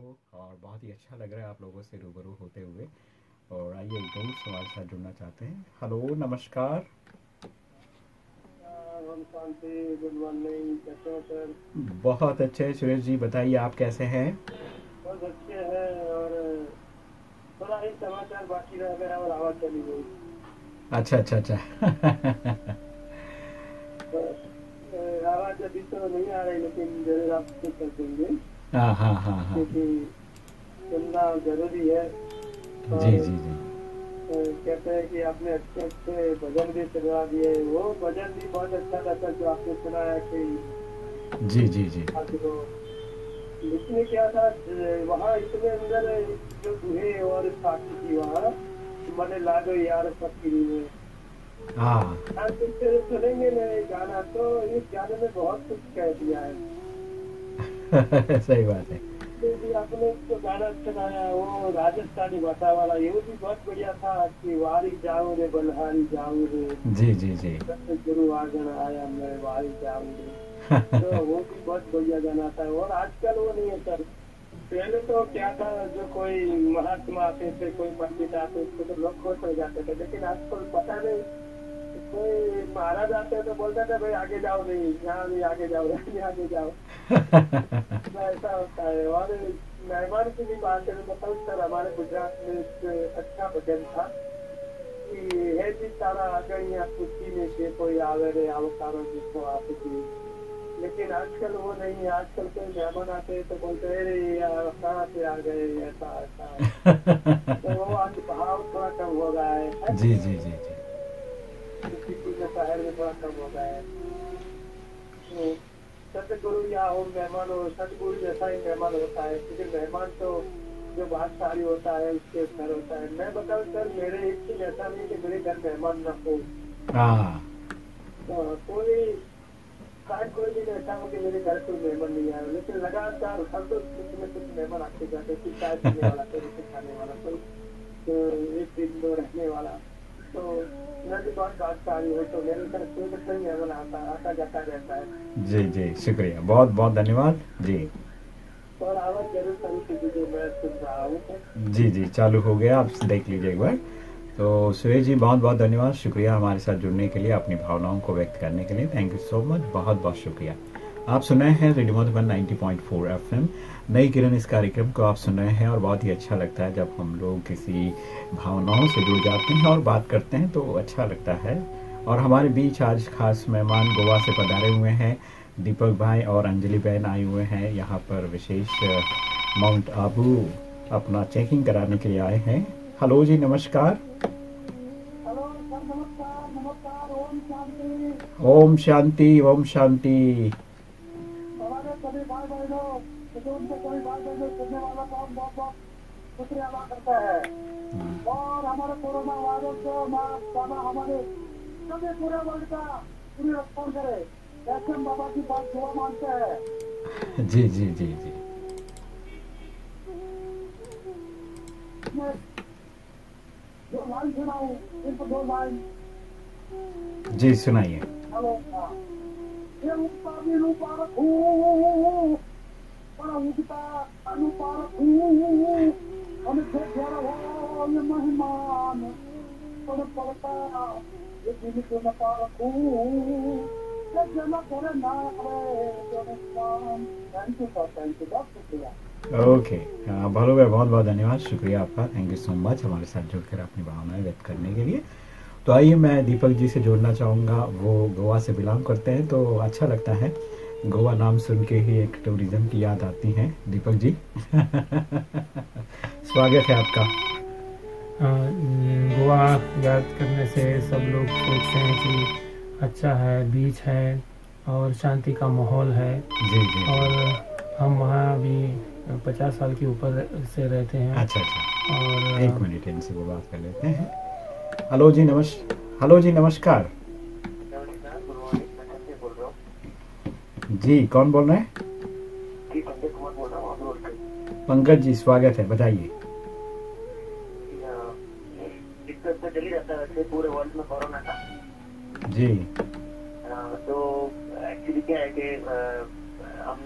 को और बहुत ही अच्छा लग रहा है आप लोगों से रूबरू होते हुए। और आइए एक दोस्त हमारे साथ जुड़ना चाहते हैं। हेलो नमस्कार। हो बहुत अच्छे सुरेश जी बताइए आप कैसे हैं? बहुत अच्छे हैं और थोड़ा ही समाचार बाकी रह गया और आवाज़ चली गई। अच्छा अच्छा अच्छा। तो, आवाज़ अभी तो नहीं आ रही लेकिन ज़रूर आप चेक कर देंगे। क्योंकि सुनना ज़रूरी है। जी जी जी। कहते हैं कि आपने अच्छे अच्छे भजन भी सुना दिए वो भजन भी बहुत अच्छा लगता जो आपने सुनाया कि जी जी जी। आपको इसमें क्या था वहाँ इतने अंदर जो दुहे और साथी थी वहाँ मैंने लागो यार सबकी में हाँ। सुनेंगे ना ये गाना। तो इस गाने में बहुत कुछ कह दिया है। सही बात है। तो आपने जो गाना वो राजस्थानी भाषा वाला ये भी बहुत बढ़िया था कि वारी जाऊँ रे बलहारी जाऊँ रे। जी जी जी। गुरु आगन आया मैं वारी जाऊँ रे। तो वो भी बहुत बढ़िया गाना था और आजकल वो नहीं है सर। पहले तो क्या था जो कोई महात्मा आते थे कोई पंडित आते थे तो लोग खुश हो जाते थे लेकिन आजकल पता नहीं कोई महाराज आते तो बोलते थे भाई आगे जाओ नहीं यहाँ नहीं आगे जाओ यहाँ नहीं आगे जाओ। तो ऐसा होता है अच्छा भजन था कि जी जी लेकिन आजकल वो नहीं आजकल कोई मेहमान आते तो बोलते हैं तो वो आज भाव थोड़ा कम हो रहा है जी। जी जी जी शहर में थोड़ा कम हो गया है। सतगुरु या हो मेहमान हो सतगुरु जैसा ही मेहमान होता है। क्योंकि मेहमान तो जो भागशाली होता है उसके घर होता है। मैं बताऊँ सर मेरे एक चीज़ ऐसा नहीं कि मेरे घर मेहमान न हो। हाँ। तो कोई शायद कोई भी ऐसा हो कि मेरे घर कोई मेहमान नहीं आया लेकिन लगातार हर तो कुछ में कुछ मेहमान आते जाते कोई चाय पीने वाला कोई रोटी खाने वाला कोई तो एक दिन दो रहने वाला। तो तो है। जी जी शुक्रिया। बहुत बहुत धन्यवाद। जी। जो जी चालू हो गया। आप देख लीजिए एक बार। तो सुरेश जी बहुत बहुत धन्यवाद। शुक्रिया हमारे साथ जुड़ने के लिए अपनी भावनाओं को व्यक्त करने के लिए। थैंक यू सो मच बहुत बहुत शुक्रिया। आप सुन रहे हैं रेडियो मधुबन 90.4 एफएम। नई किरण इस कार्यक्रम को आप सुन रहे हैं और बहुत ही अच्छा लगता है जब हम लोग किसी भावनाओं से जुड़ जाते हैं और बात करते हैं तो अच्छा लगता है। और हमारे बीच आज खास मेहमान गोवा से पधारे हुए हैं। दीपक भाई और अंजलि बहन आए हुए हैं। यहाँ पर विशेष माउंट आबू अपना चेकिंग कराने के लिए आए हैं। हेलो जी, नमस्कार। ओम शांति ओम शांति। ओम शांति हमारे सभी भाई बहनों जो उनके सभी भाई बहनों सुनने वाला काम बहुत बहुत शुक्रिया अदा करता है। और हमारे कोरोना वायरस को हमारे सभी पूरे वर्ल्ड का पूरी रक्षा करे। ऐसे बाबा की बात दुआ मानते हैं। जी जी जी जी। लाइन सुनाऊं दो लाइन। जी सुनाइए। हेलो हाँ। ये ओके भालू भाई बहुत बहुत धन्यवाद। शुक्रिया आपका। थैंक यू सो मच हमारे साथ जुड़कर अपनी भावनाएँ व्यक्त करने के लिए। तो आइए मैं दीपक जी से जोड़ना चाहूँगा। वो गोवा से बिलोंग करते हैं तो अच्छा लगता है। गोवा नाम सुन के ही एक टूरिज़्म की याद आती है। दीपक जी। स्वागत है आपका। गोवा याद करने से सब लोग सोचते हैं कि अच्छा है बीच है और शांति का माहौल है। जी जी। और हम वहाँ भी पचास साल के ऊपर से रहते हैं। अच्छा अच्छा। और एक मिनट इनसे वो बात कर लेते हैं। हेलो जी नमस् हेलो जी नमस्कार। बोल रहा हूँ जी कौन बोल रहे हैं? जी संजय कुमार बोल रहा हूँ अब्रोड से पंकज जी स्वागत है बताइए दिक्कत तो चली जाता है वैसे पूरे वर्ल्ड में कोरोना का जी। तो एक्चुअली क्या है कि हम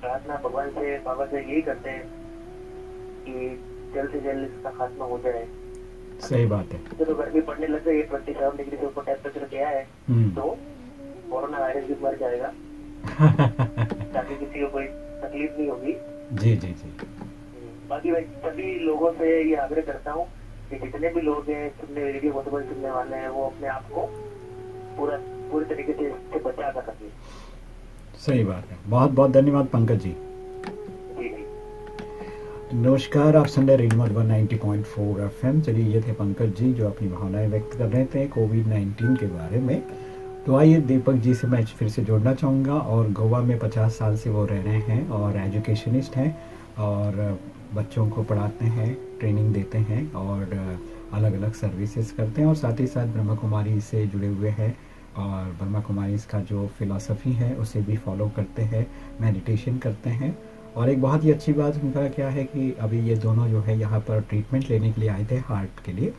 प्रार्थना भगवान से बाबा से यही करते हैं कि जल्द से जल्द इसका खात्मा हो जाए। सही बात है। चलो गर्मी पड़ने लग गई ट्वेंटी सेवन डिग्री से ऊपर टेम्परेचर गया है हम्म। तो कोरोना वायरस भी मर जाएगा। ताकि किसी को कोई तकलीफ़ नहीं होगी। जी जी जी। बाकी मैं सभी लोगों से ये आग्रह करता हूँ कि जितने भी लोग हैं सुनने रेडियो सुनने वाले हैं वो अपने आप को पूरा पूरी तरीके से इससे बचा कर सके सही बात है। बहुत बहुत धन्यवाद पंकज जी। जी जी। नमस्कार आप सुन रहे रेडियो मधुबन 90.4 एफएम। चलिए ये थे पंकज जी जो अपनी भावनाएँ व्यक्त कर रहे थे कोविड 19 के बारे में। तो आइए दीपक जी से मैं फिर से जोड़ना चाहूँगा और गोवा में 50 साल से वो रह रहे हैं और एजुकेशनिस्ट हैं और बच्चों को पढ़ाते हैं ट्रेनिंग देते हैं और अलग अलग सर्विसेज़ करते हैं और साथ ही साथ ब्रह्मा कुमारी से जुड़े हुए हैं और ब्रह्मा कुमारी इसका जो फिलॉसफी है, उसे भी फॉलो करते हैं मेडिटेशन करते हैं। और एक बहुत ही अच्छी बात उनका क्या है कि अभी ये दोनों जो है, यहाँ पर ट्रीटमेंट लेने के लिए आए थे हार्ट के लिए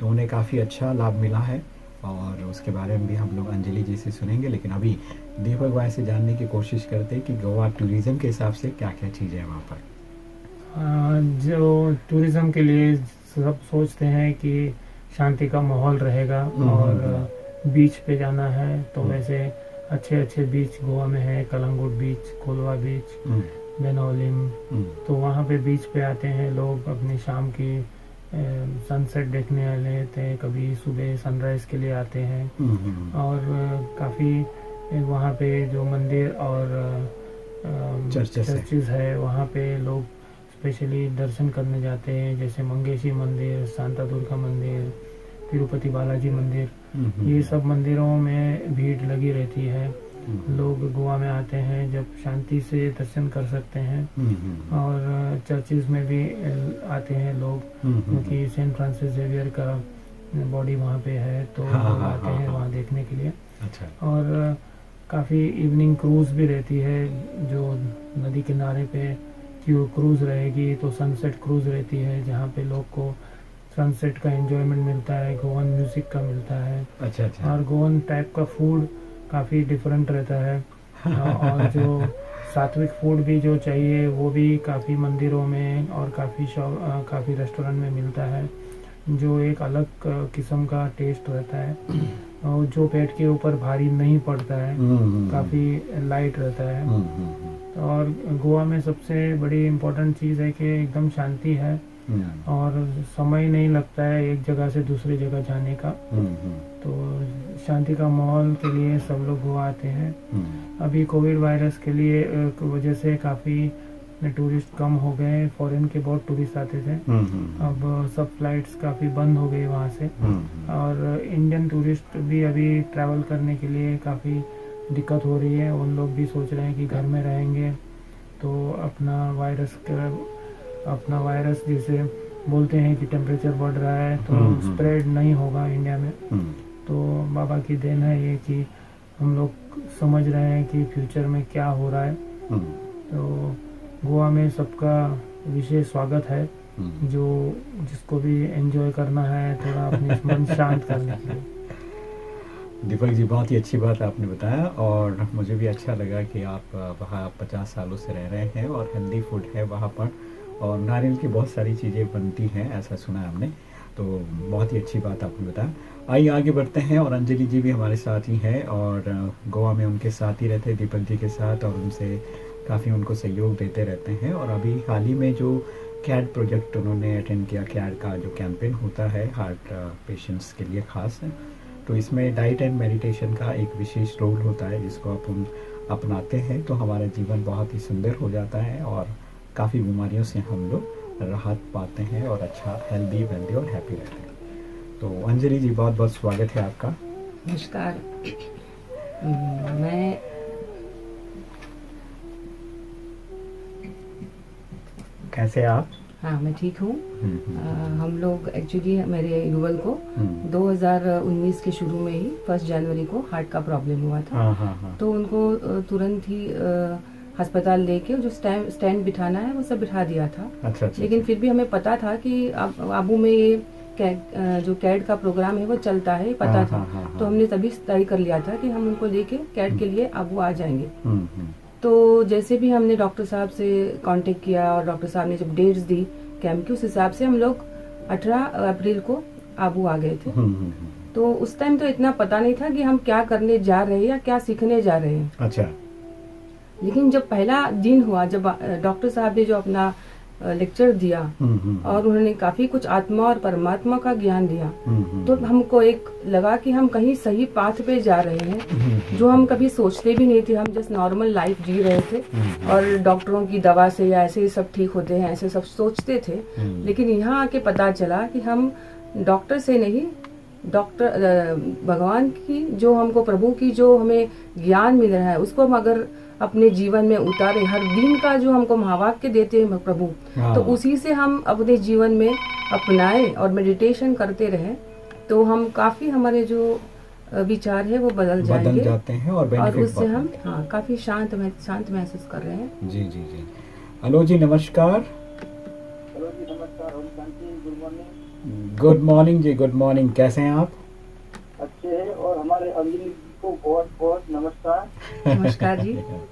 तो उन्हें काफ़ी अच्छा लाभ मिला है। और उसके बारे में भी हम लोग अंजलि जी से सुनेंगे, लेकिन अभी दीपक भाई से जानने की कोशिश करते हैं कि गोवा टूरिज़्म के हिसाब से क्या क्या चीज़ें हैं वहाँ पर। जो टूरिज़्म के लिए सब सोचते हैं कि शांति का माहौल रहेगा हम्म, और बीच पे जाना है तो हम्म। वैसे अच्छे अच्छे बीच गोवा में है कलंगुट बीच कोलवा बीच हम्म, बेनोलिम। हम्म, तो वहाँ पे बीच पे आते हैं लोग अपनी शाम की सनसेट देखने वाले थे कभी सुबह सनराइज के लिए आते हैं। हम्म, हम्म, और काफ़ी वहाँ पे जो मंदिर और। चर्चेज है वहाँ पे लोग स्पेशली दर्शन करने जाते हैं जैसे मंगेशी मंदिर शांता दुर्गा मंदिर तिरुपति बालाजी मंदिर। ये सब मंदिरों में भीड़ लगी रहती है। लोग गोवा में आते हैं जब शांति से दर्शन कर सकते हैं। और चर्चेज में भी आते हैं लोग क्योंकि सेंट फ्रांसिस जेवियर का बॉडी वहाँ पे है तो हाँ, लोग हाँ, आते हाँ, हैं हाँ। वहाँ देखने के लिए। अच्छा। और काफ़ी इवनिंग क्रूज भी रहती है जो नदी किनारे पे क्यू क्रूज रहेगी तो सनसेट क्रूज रहती है जहाँ पे लोग को सनसेट का एंजॉयमेंट मिलता है गोवन म्यूज़िक का मिलता है। अच्छा अच्छा। और गोवन टाइप का फ़ूड काफ़ी डिफरेंट रहता है। और जो सात्विक फ़ूड भी जो चाहिए वो भी काफ़ी मंदिरों में और काफ़ी शॉप काफ़ी रेस्टोरेंट में मिलता है जो एक अलग किस्म का टेस्ट रहता है। और जो पेट के ऊपर भारी नहीं पड़ता है हम्म, हम्म, काफ़ी लाइट रहता है। हम्म, हम्म, और गोवा में सबसे बड़ी इम्पोर्टेंट चीज़ है कि एकदम शांति है हम्म, और समय नहीं लगता है एक जगह से दूसरी जगह जाने का। हम्म, हम्म, तो शांति का माहौल के लिए सब लोग गोवा आते हैं। हम्म, अभी कोविड वायरस के लिए वजह से काफ़ी टूरिस्ट कम हो गए फॉरेन के बहुत टूरिस्ट आते थे। हम्म, हम्म, अब सब फ्लाइट्स काफ़ी बंद हो गई वहाँ से। हम्म, और इंडियन टूरिस्ट भी अभी ट्रैवल करने के लिए काफ़ी दिक्कत हो रही है। उन लोग भी सोच रहे हैं कि घर में रहेंगे। तो अपना वायरस का अपना वायरस जिसे बोलते हैं कि टेम्परेचर बढ़ रहा है तो हम्म, हम्म। स्प्रेड नहीं होगा इंडिया में। हम्म, तो बाबा की देन है ये कि हम लोग समझ रहे हैं कि फ्यूचर में क्या हो रहा है। हम्म, तो गोवा में सबका विशेष स्वागत है हम्म। जो जिसको भी एंजॉय करना है थोड़ा अपने मन शांत करने के लिए दीपक जी बहुत ही अच्छी बात आपने बताया और मुझे भी अच्छा लगा कि आप वहाँ पचास सालों से रह रहे हैं और हेल्दी फ़ूड है वहाँ पर और नारियल की बहुत सारी चीज़ें बनती हैं ऐसा सुना हमने। तो बहुत ही अच्छी बात आपने बताया। आइए आगे बढ़ते हैं और अंजलि जी भी हमारे साथ ही हैं और गोवा में उनके साथ ही रहते हैं दीपक जी के साथ और उनसे काफ़ी उनको सहयोग देते रहते हैं और अभी हाल ही में जो कैड प्रोजेक्ट उन्होंने अटेंड किया कैड का जो कैंपेन होता है हार्ट पेशेंट्स के लिए खास है तो इसमें डाइट एंड मेडिटेशन का एक विशेष रोल होता है, जिसको आप अपन अपनाते हैं तो हमारा जीवन बहुत ही सुंदर हो जाता है और काफ़ी बीमारियों से हम लोग राहत पाते हैं और अच्छा हेल्दी वेल्दी और हैप्पी रहते हैं। तो अंजलि जी बहुत बहुत स्वागत है आपका। नमस्कार। मैं कैसे आप? हाँ मैं ठीक हूँ। हम्म, अ, हम्म, हम लोग एक्चुअली मेरे युगल को हम्म, 2019 के शुरू में ही फ़र्स्ट जनवरी को हार्ट का प्रॉब्लम हुआ था। हाँ हाँ हाँ। तो उनको तुरंत ही अस्पताल लेके जो स्टैंड स्टैंड बिठाना है वो सब बिठा दिया था। अच्छा अच्छा लेकिन फिर भी हमें पता था कि अब आबू में ये कैड- जो कैड का प्रोग्राम है वो चलता है पता हाँ, था। हाँ, हाँ, तो। हमने तभी तय कर लिया था कि हम उनको लेके कैड के लिए आबू आ जाएँगे। हम्म, हम्म, तो जैसे भी हमने डॉक्टर साहब से कांटेक्ट किया और डॉक्टर साहब ने जब डेट्स दी कैंप की उस हिसाब से हम लोग 18 अप्रैल को आबू आ गए थे। हम्म, हम्म, हम्म। तो उस टाइम तो इतना पता नहीं था कि हम क्या करने जा रहे हैं या क्या सीखने जा रहे हैं। अच्छा। लेकिन जब पहला दिन हुआ जब डॉक्टर साहब ने जो अपना लेक्चर दिया और उन्होंने काफ़ी कुछ आत्मा और परमात्मा का ज्ञान दिया। तो हमको एक लगा कि हम कहीं सही पाथ पे जा रहे हैं जो हम कभी सोचते भी नहीं थे। हम जस्ट नॉर्मल लाइफ जी रहे थे और डॉक्टरों की दवा से या ऐसे ही सब ठीक होते हैं ऐसे सब सोचते थे। लेकिन यहाँ आके पता चला कि हम डॉक्टर से नहीं डॉक्टर भगवान की जो हमको प्रभु की जो हमें ज्ञान मिल रहा है उसको हम अगर अपने जीवन में उतारे। हर दिन का जो हमको महावाक्य देते हैं प्रभु हाँ। तो उसी से हम अपने जीवन में अपनाए और मेडिटेशन करते रहे तो हम काफ़ी हमारे जो विचार है वो बदल बदल जाते हैं और और उससे हम हाँ। काफ़ी शांत मह- शांत महसूस कर रहे हैं। जी जी जी। हेलो जी नमस्कार। हेलो जी नमस्कार ओम शांति good morning. Ji good morning. कैसे हैं आप? अच्छे हैं और हमारे अंजलि को बहुत बहुत नमस्कार। नमस्कार जी।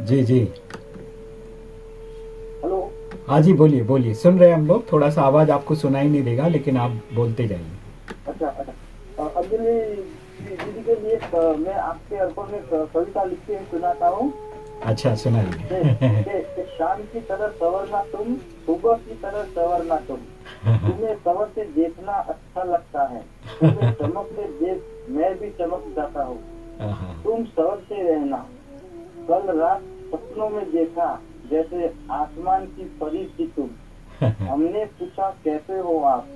जी जी। हेलो। हाँ जी बोलिए बोलिए। सुन रहे हैं हम लोग थोड़ा सा आवाज़ आपको सुनाई नहीं देगा लेकिन आप बोलते जाइए। अच्छा अच्छा। अ, दीदी के लिए मैं आपके अर्पण में कविता लिख के सुनाता हूँ। अच्छा सुनाइए। शाम की तरह सवरना तुम सुबह की तरह सवरना तुम। तुम्हें सवर से देखना अच्छा लगता है। तुम्हें चमकते देख मैं भी चमक जाता हूँ हाँ, तुम सवर से रहना। कल रात सपनों में देखा जैसे आसमान की परी थी तुम। हमने पूछा कैसे हो आप?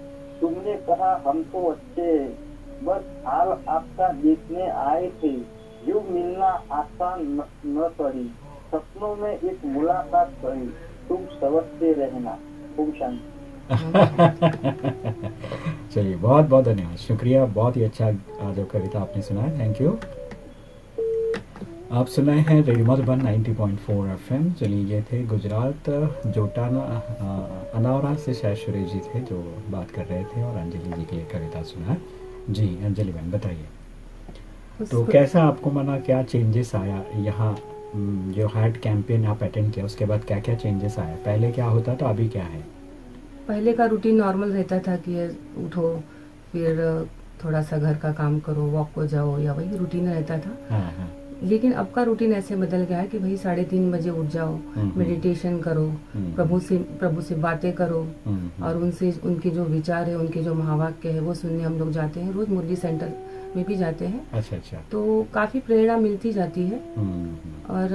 तुमने कहा हम तो अच्छे बस हाल आपका देखने आए थे। यू मिलना आसान न, न पड़ी। सपनों में एक मुलाकात करी तुम समझते रहना। तुम शांति। चलिए बहुत बहुत धन्यवाद। शुक्रिया बहुत ही अच्छा जो कविता आपने सुनाया। थैंक यू आप सुनाए हैं रेडियो मधुबन 90.4 एफएम। चलिए ये थे गुजरात जोटाना अनावरा से शायद सुरेश जी थे जो बात कर रहे थे और अंजलि जी के लिए कविता सुना। जी अंजलि बहन बताइए। तो कैसा आपको मना क्या चेंजेस आया? यहाँ जो हार्ट कैंपेन आप अटेंड किया उसके बाद क्या क्या चेंजेस आया? पहले क्या होता था अभी क्या है? पहले का रूटीन नॉर्मल रहता था कि उठो फिर थोड़ा सा घर का काम करो वॉक को जाओ या वही रूटीन रहता था। हाँ हाँ। लेकिन अब का रूटीन ऐसे बदल गया है कि भाई साढ़े तीन बजे उठ जाओ हम्म। मेडिटेशन करो हम्म। प्रभु से प्रभु से बातें करो हम्म, और उनसे उनके जो विचार है उनके जो महावाक्य है वो सुनने हम लोग जाते हैं रोज मुरली सेंटर में भी जाते हैं। अच्छा अच्छा। तो काफ़ी प्रेरणा मिलती जाती है। हम्म, और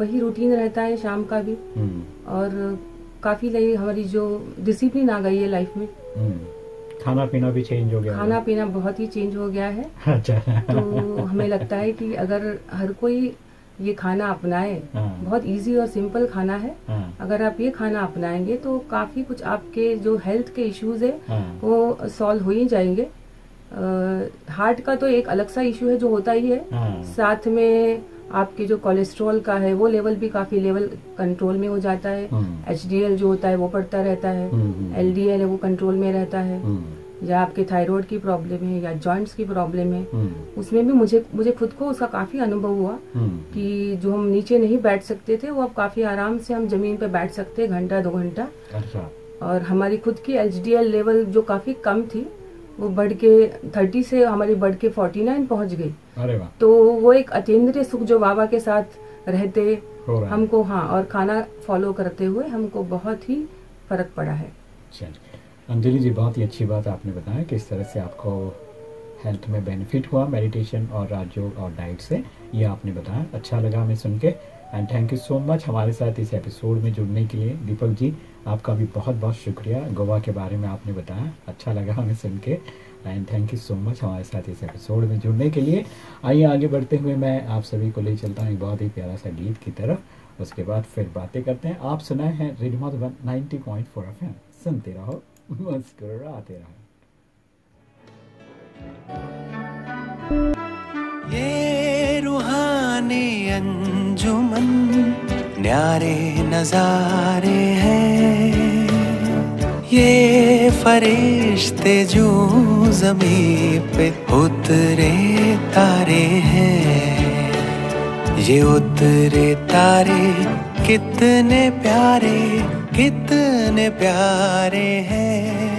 वही रूटीन रहता है शाम का भी। हम्म, और काफ़ी हमारी जो डिसिप्लिन आ गई है लाइफ में। हम्म। खाना पीना भी चेंज हो गया। खाना पीना बहुत ही चेंज हो गया है। अच्छा। तो हमें लगता है कि अगर हर कोई ये खाना अपनाए हाँ। बहुत इजी और सिंपल खाना है। हाँ, अगर आप ये खाना अपनाएँगे तो काफ़ी कुछ आपके जो हेल्थ के इश्यूज़ है हाँ, वो सॉल्व हो ही जाएँगे। हार्ट का तो एक अलग सा इश्यू है जो होता ही है। हाँ, साथ में आपके जो कोलेस्ट्रॉल का है वो लेवल भी काफ़ी लेवल कंट्रोल में हो जाता है। हम्म, एच जो होता है वो बढ़ता रहता है। हम्म, हम्म, एल है वो कंट्रोल में रहता है। हम्म, या आपके थायराइड की प्रॉब्लम है या जॉइंट्स की प्रॉब्लम है। हम्म, उसमें भी मुझे मुझे खुद को उसका काफ़ी अनुभव हुआ हम्म, कि जो हम नीचे नहीं बैठ सकते थे वो अब काफ़ी आराम से हम ज़मीन पे बैठ सकते हैं घंटा दो घंटा। अच्छा। और हमारी खुद की एचडीएल लेवल जो काफ़ी कम थी वो बढ़ के थर्टी से हमारी बढ़ के फोर्टी नाइन पहुँच गई। अरे तो वो एक अतेंद्रिय सुख जो बाबा के साथ रहते हमको हाँ और खाना फॉलो करते हुए हमको बहुत ही फ़र्क पड़ा है। अंजलि जी बहुत ही अच्छी बात आपने बताया किस तरह से आपको हेल्थ में बेनिफिट हुआ मेडिटेशन और राजयोग और डाइट से ये आपने बताया। अच्छा लगा हमें सुन के। And thank you so much हमारे साथ इस एपिसोड में जुड़ने के लिए। दीपक जी, आपका भी बहुत बहुत शुक्रिया। गोवा के बारे में आपने बताया। अच्छा लगा हमें सुन के। And thank you so much हमारे साथ इस एपिसोड में जुड़ने के लिए। आइए, आगे बढ़ते हुए मैं आप सभी को ले चलता हूँ बहुत ही प्यारा सा गीत की तरफ़। उसके बाद फिर बातें करते हैं। आप सुनाए हैं रेडियो मधुबन 90.4 एफएम। सुनते रहो, मुस्कुराते रहो। ये रूहानी अंजुमन न्यारे नजारे हैं। ये फरिश्ते जो जमी पे उतरे तारे हैं। ये उतरे तारे कितने प्यारे कितने प्यारे हैं।